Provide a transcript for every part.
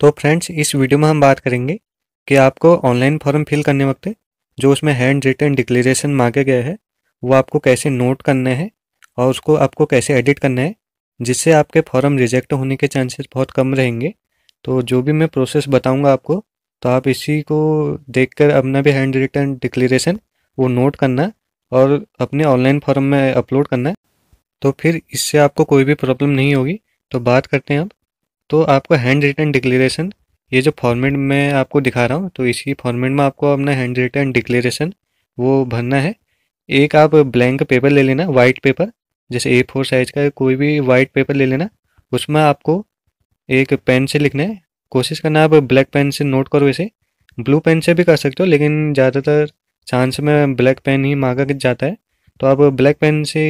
तो फ्रेंड्स, इस वीडियो में हम बात करेंगे कि आपको ऑनलाइन फॉर्म फिल करने वक्त जो उसमें हैंड रिटर्न डिक्लेरेशन मांगे गए हैं, वो आपको कैसे नोट करने हैं और उसको आपको कैसे एडिट करना है, जिससे आपके फॉर्म रिजेक्ट होने के चांसेस बहुत कम रहेंगे। तो जो भी मैं प्रोसेस बताऊँगा आपको तो आप इसी को देखकर अपना भी हैंड रिटर्न डिक्लेरेशन वो नोट करना और अपने ऑनलाइन फॉर्म में अपलोड करना। तो फिर इससे आपको कोई भी प्रॉब्लम नहीं होगी। तो बात करते हैं अब। तो आपको हैंड रिटर्न डिक्लेरेशन ये जो फॉर्मेट मैं आपको दिखा रहा हूँ तो इसी फॉर्मेट में आपको अपना हैंड रिटर्न डिक्लेरेशन वो भरना है। एक आप ब्लैंक पेपर ले लेना वाइट पेपर जैसे ए फोर साइज़ का कोई भी वाइट पेपर ले लेना, उसमें आपको एक पेन से लिखना है। कोशिश करना आप ब्लैक पेन से नोट करो इसे। ब्लू पेन से भी कर सकते हो, लेकिन ज़्यादातर चांस में ब्लैक पेन ही मांगा जाता है। तो आप ब्लैक पेन से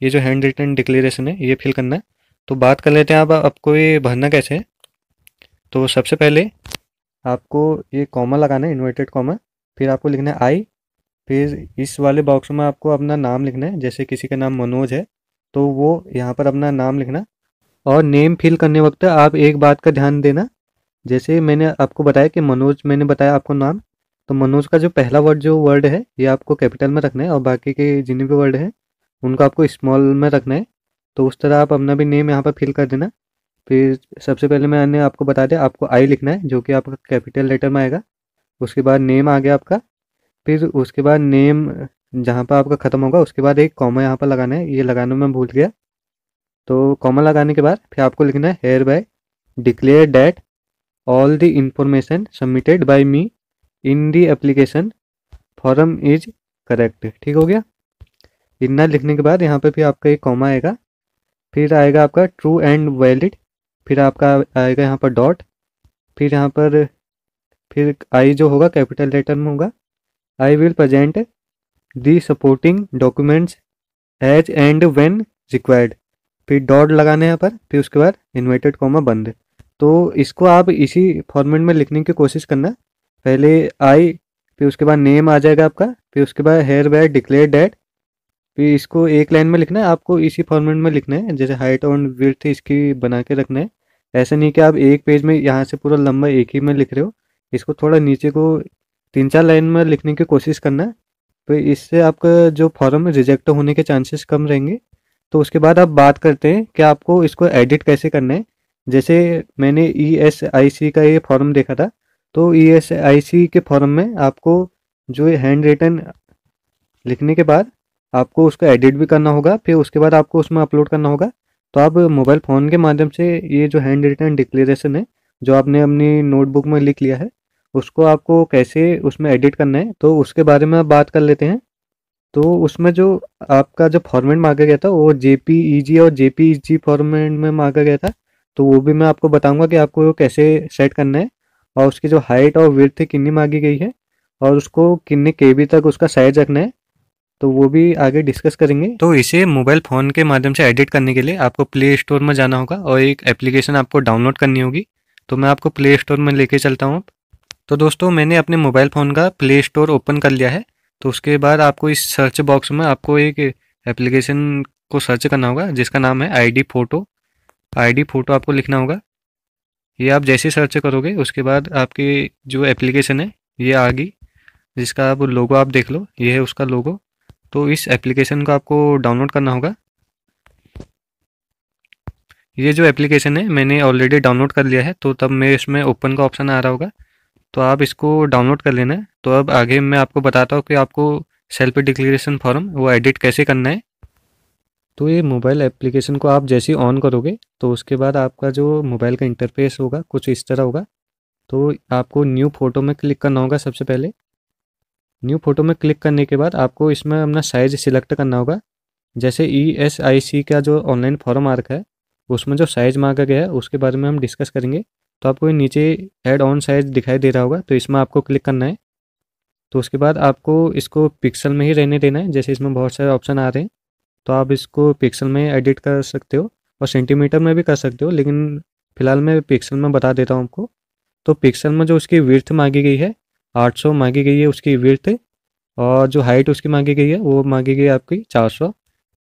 ये जो हैंड रिटर्न डिक्लेरेशन है, ये फिल करना। है तो बात कर लेते हैं अब आपको ये भरना कैसे है? तो सबसे पहले आपको ये कॉमा लगाना है इन्वर्टेड कॉमा फिर आपको लिखना है आई फिर इस वाले बॉक्स में आपको अपना नाम लिखना है, जैसे किसी का नाम मनोज है तो वो यहाँ पर अपना नाम लिखना और नेम फिल करने वक्त आप एक बात का ध्यान देना, जैसे मैंने आपको बताया कि मनोज, मैंने बताया आपको नाम तो मनोज का जो पहला वर्ड जो वर्ड है, ये आपको कैपिटल में रखना है, और बाकी के जितने भी वर्ड हैं, उनको आपको स्मॉल में रखना है। तो उस तरह आप अपना भी नेम यहाँ पर फिल कर देना। फिर सबसे पहले मैंने आपको बता दिया, आपको आई लिखना है, जो कि आपका कैपिटल लेटर में आएगा। उसके बाद नेम आ गया आपका। फिर उसके बाद नेम जहाँ पर आपका ख़त्म होगा, उसके बाद एक कॉमा यहाँ पर लगाना है। ये लगाना में भूल गया। तो कॉमा लगाने के बाद फिर आपको लिखना है hereby declare that all the information submitted by me in the application form is correct ठीक हो गया? इतना लिखने के बाद यहाँ पे फिर आपका एक कॉमा आएगा। फिर आएगा आपका ट्रू एंड वैलिड फिर आपका आएगा यहाँ पर डॉट फिर यहाँ पर, फिर आई जो होगा कैपिटल लेटर में होगा I will present the supporting documents as and when required फिर डॉट लगाने यहाँ पर, फिर उसके बाद इन्वर्टेड कॉमा बंद। तो इसको आप इसी फॉर्मेट में लिखने की कोशिश करना। पहले आई फिर उसके बाद नेम आ जाएगा आपका, फिर उसके बाद हेयर वेयर डिक्लेयर डेट फिर इसको एक लाइन में लिखना है, आपको इसी फॉर्मेट में लिखना है, जैसे हाइट और विर्थ इसकी बना के रखना है। ऐसा नहीं कि आप एक पेज में यहाँ से पूरा लंबा एक ही में लिख रहे हो। इसको थोड़ा नीचे को तीन चार लाइन में लिखने की कोशिश करना है। तो इससे आपका जो फॉर्म रिजेक्ट होने के चांसेस कम रहेंगे। तो उसके बाद आप बात करते हैं कि आपको इसको एडिट कैसे करना है। जैसे मैंने ई एस आई सी का ये फॉर्म देखा था तो ई एस आई सी के फॉर्म में आपको जो हैंड रिटन लिखने के बाद आपको उसका एडिट भी करना होगा, फिर उसके बाद आपको उसमें अपलोड करना होगा। तो आप मोबाइल फ़ोन के माध्यम से ये जो हैंड रिटर्न डिक्लेरेशन है, जो आपने अपनी नोटबुक में लिख लिया है, उसको आपको कैसे उसमें एडिट करना है तो उसके बारे में आप बात कर लेते हैं। तो उसमें जो आपका जो फॉर्मेट मांगा गया था, वो जेपीईजी और जे फॉर्मेट में मांगा गया था तो वो भी मैं आपको बताऊँगा कि आपको कैसे सेट करना है, और उसकी जो हाइट और विर्थ कितनी मांगी गई है, और उसको कितने के तक उसका साइज़ रखना है तो वो भी आगे डिस्कस करेंगे। तो इसे मोबाइल फ़ोन के माध्यम से एडिट करने के लिए आपको प्ले स्टोर में जाना होगा और एक एप्लीकेशन आपको डाउनलोड करनी होगी। तो मैं आपको प्ले स्टोर में लेके चलता हूँ तो दोस्तों, मैंने अपने मोबाइल फ़ोन का प्ले स्टोर ओपन कर लिया है। तो उसके बाद आपको इस सर्च बॉक्स में आपको एक एप्लीकेशन को सर्च करना होगा, जिसका नाम है आईडी फ़ोटो आईडी फ़ोटो आपको लिखना होगा। ये आप जैसे सर्च करोगे, उसके बाद आपकी जो एप्लीकेशन है, ये आ गई जिसका आप लोगो आप देख लो, ये है उसका लोगो तो इस एप्लीकेशन को आपको डाउनलोड करना होगा। ये जो एप्लीकेशन है, मैंने ऑलरेडी डाउनलोड कर लिया है तो तब मैं इसमें ओपन का ऑप्शन आ रहा होगा। तो आप इसको डाउनलोड कर लेना है। तो अब आगे मैं आपको बताता हूँ कि आपको सेल्फ डिक्लेरेशन फॉर्म वो एडिट कैसे करना है। तो ये मोबाइल एप्लीकेशन को आप जैसे ही ऑन करोगे तो उसके बाद आपका जो मोबाइल का इंटरफेस होगा, कुछ इस तरह होगा। तो आपको न्यू फ़ोटो में क्लिक करना होगा सबसे पहले। न्यू फ़ोटो में क्लिक करने के बाद आपको इसमें अपना साइज़ सिलेक्ट करना होगा। जैसे ई एस आई सी का जो ऑनलाइन फॉर्म आ रखा है, उसमें जो साइज़ मांगा गया है, उसके बारे में हम डिस्कस करेंगे। तो आपको नीचे एड ऑन साइज़ दिखाई दे रहा होगा तो इसमें आपको क्लिक करना है। तो उसके बाद आपको इसको पिक्सल में ही रहने देना है, जैसे इसमें बहुत सारे ऑप्शन आ रहे हैं। तो आप इसको पिक्सल में एडिट कर सकते हो और सेंटीमीटर में भी कर सकते हो, लेकिन फ़िलहाल मैं पिक्सल में बता देता हूँ आपको। तो पिक्सल में जो उसकी विर्थ मांगी गई है आठ सौ मांगी गई है उसकी विर्थ और जो हाइट उसकी मांगी गई है, वो मांगी गई है आपकी चार सौ।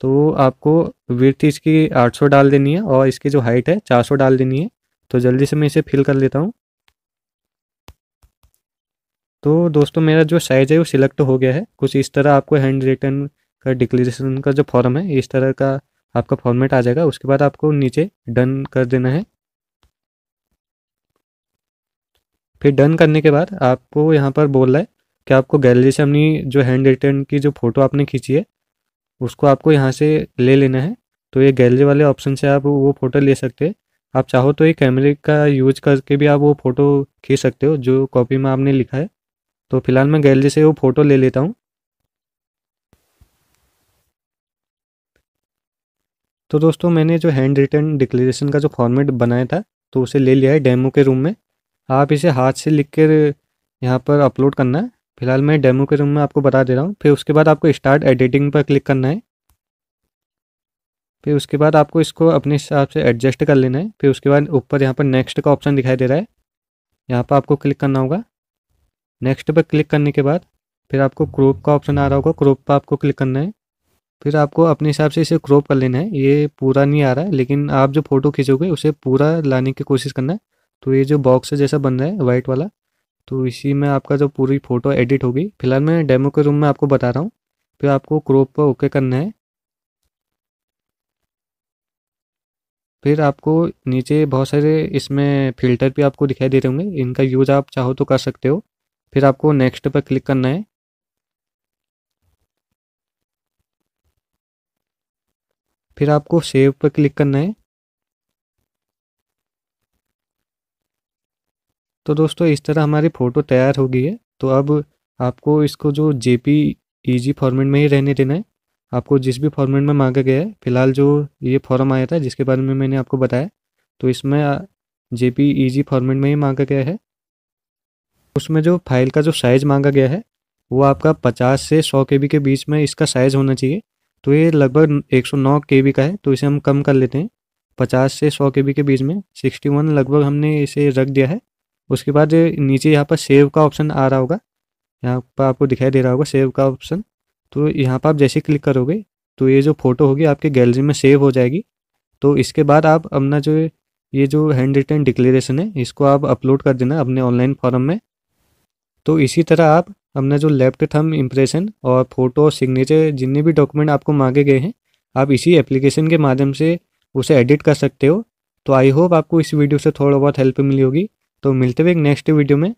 तो आपको विर्थ इसकी आठ सौ डाल देनी है और इसकी जो हाइट है, चार सौ डाल देनी है। तो जल्दी से मैं इसे फिल कर लेता हूँ। तो दोस्तों, मेरा जो साइज़ है, वो सिलेक्ट हो गया है। कुछ इस तरह आपको हैंड रिटर्न का डिक्लेरेशन का जो फॉर्म है, इस तरह का आपका फॉर्मेट आ जाएगा। उसके बाद आपको नीचे डन कर देना है। फिर डन करने के बाद आपको यहाँ पर बोल रहा है कि आपको गैलरी से अपनी जो हैंड रिटर्न की जो फ़ोटो आपने खींची है, उसको आपको यहाँ से ले लेना है। तो ये गैलरी वाले ऑप्शन से आप वो फ़ोटो ले सकते हैं। आप चाहो तो ये कैमरे का यूज़ करके भी आप वो फ़ोटो खींच सकते हो, जो कॉपी में आपने लिखा है। तो फ़िलहाल मैं गैलरी से वो फ़ोटो ले लेता हूँ। तो दोस्तों, मैंने जो हैंड रिटर्न डिक्लेरेशन का जो फॉर्मेट बनाया था तो उसे ले लिया है डेमो के रूम में। आप इसे हाथ से लिख कर यहाँ पर अपलोड करना है। फ़िलहाल मैं डेमो के रूम में आपको बता दे रहा हूँ। फिर उसके बाद आपको स्टार्ट एडिटिंग पर क्लिक करना है। फिर उसके बाद आपको इसको अपने हिसाब से एडजस्ट कर लेना है। फिर उसके बाद ऊपर यहाँ पर नेक्स्ट का ऑप्शन दिखाई दे रहा है। यहाँ पर आपको क्लिक करना होगा। नेक्स्ट पर क्लिक करने के बाद फिर आपको क्रोप का ऑप्शन आ रहा होगा। क्रोप पर आपको क्लिक करना है। फिर आपको अपने हिसाब से इसे क्रॉप कर लेना है। ये पूरा नहीं आ रहा है, लेकिन आप जो फ़ोटो खींचोगे, उसे पूरा लाने की कोशिश करना है। तो ये जो बॉक्स जैसा बन रहा है वाइट वाला तो इसी में आपका जो पूरी फ़ोटो एडिट होगी। फ़िलहाल मैं डेमो के रूम में आपको बता रहा हूँ, फिर आपको क्रोप पर ओके करना है। फिर आपको नीचे बहुत सारे इसमें फ़िल्टर भी आपको दिखाई दे रहे होंगे, इनका यूज़ आप चाहो तो कर सकते हो। फिर आपको नेक्स्ट पर क्लिक करना है। फिर आपको सेव पर क्लिक करना है। तो दोस्तों, इस तरह हमारी फ़ोटो तैयार हो गई है। तो अब आपको इसको जो जे पी फॉर्मेट में ही रहने देना है। आपको जिस भी फॉर्मेट में मांगा गया है, फ़िलहाल जो ये फॉर्म आया था, जिसके बारे में मैंने आपको बताया तो इसमें जे पी फॉर्मेट में ही मांगा गया है। उसमें जो फ़ाइल का जो साइज़ मांगा गया है, वो आपका पचास से सौ के के बीच में इसका साइज़ होना चाहिए। तो ये लगभग एक सौ नौ के का है तो इसे हम कम कर लेते हैं। पचास से सौ के बी के बीच में, सिक्सटी वन लगभग हमने इसे रख दिया है। उसके बाद नीचे यहाँ पर सेव का ऑप्शन आ रहा होगा। यहाँ पर आपको दिखाई दे रहा होगा सेव का ऑप्शन तो यहाँ पर आप जैसे क्लिक करोगे तो ये जो फ़ोटो होगी आपके गैलरी में सेव हो जाएगी। तो इसके बाद आप अपना जो ये जो हैंड रिटर्न डिक्लेरेशन है, इसको आप अपलोड कर देना अपने ऑनलाइन फॉर्म में। तो इसी तरह आप अपना जो लेफ़्ट थम इम्प्रेशन और फ़ोटो सिग्नेचर जितने भी डॉक्यूमेंट आपको मांगे गए हैं, आप इसी एप्लीकेशन के माध्यम से उसे एडिट कर सकते हो। तो आई होप आपको इस वीडियो से थोड़ा बहुत हेल्प मिली होगी। तो मिलते हुए एक नेक्स्ट वीडियो में।